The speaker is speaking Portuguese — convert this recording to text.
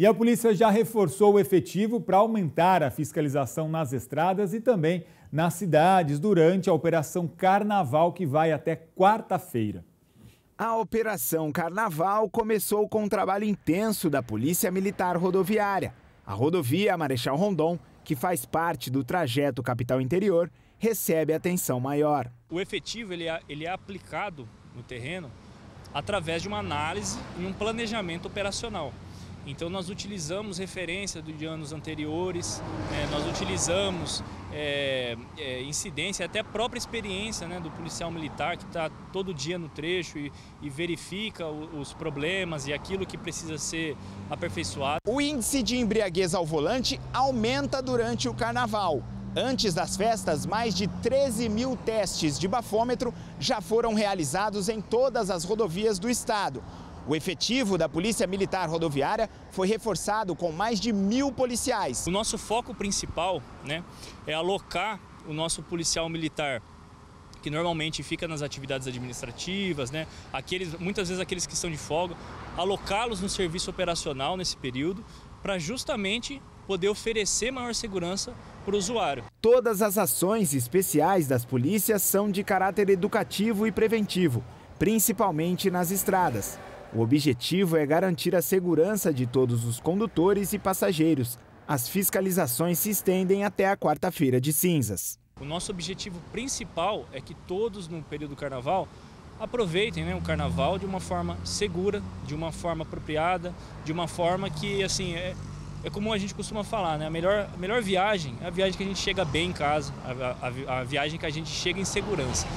E a polícia já reforçou o efetivo para aumentar a fiscalização nas estradas e também nas cidades durante a Operação Carnaval, que vai até quarta-feira. A Operação Carnaval começou com um trabalho intenso da Polícia Militar Rodoviária. A rodovia Marechal Rondon, que faz parte do trajeto capital interior, recebe atenção maior. O efetivo ele é, ele é aplicado no terreno através de uma análise e um planejamento operacional. Então nós utilizamos referência de anos anteriores, né, nós utilizamos é, é, incidência, até a própria experiência né, do policial militar que está todo dia no trecho e, e verifica o, os problemas e aquilo que precisa ser aperfeiçoado. O índice de embriaguez ao volante aumenta durante o carnaval. Antes das festas, mais de 13 mil testes de bafômetro já foram realizados em todas as rodovias do estado. O efetivo da Polícia Militar Rodoviária foi reforçado com mais de mil policiais. O nosso foco principal né, é alocar o nosso policial militar que normalmente fica nas atividades administrativas, né? Aqueles, muitas vezes aqueles que estão de folga, alocá-los no serviço operacional nesse período, para justamente poder oferecer maior segurança para o usuário. Todas as ações especiais das polícias são de caráter educativo e preventivo, principalmente nas estradas. O objetivo é garantir a segurança de todos os condutores e passageiros. As fiscalizações se estendem até a quarta-feira de cinzas. O nosso objetivo principal é que todos no período do carnaval aproveitem né, o carnaval de uma forma segura, de uma forma apropriada, de uma forma que assim é, é como a gente costuma falar, né? A melhor, a melhor viagem é a viagem que a gente chega bem em casa, a, a, a viagem que a gente chega em segurança.